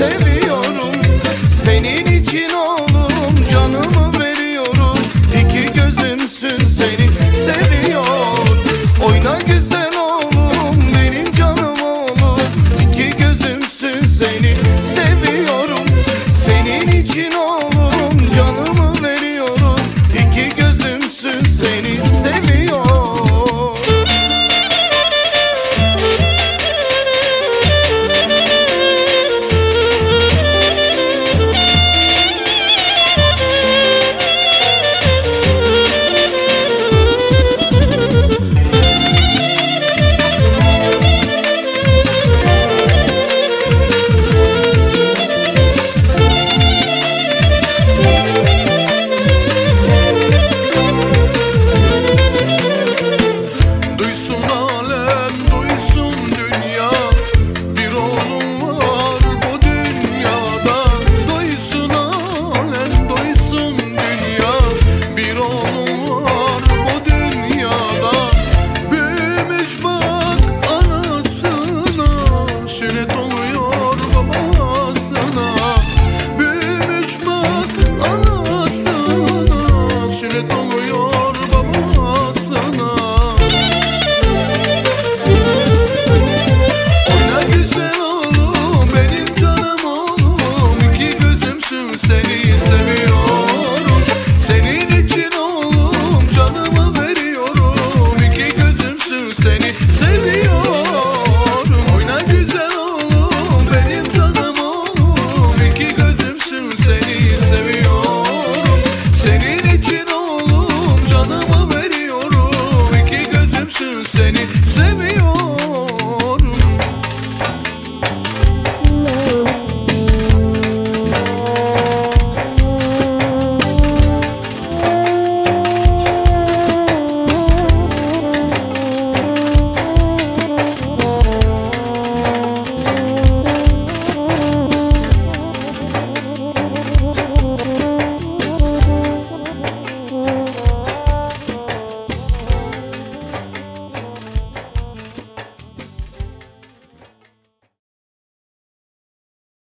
Sevim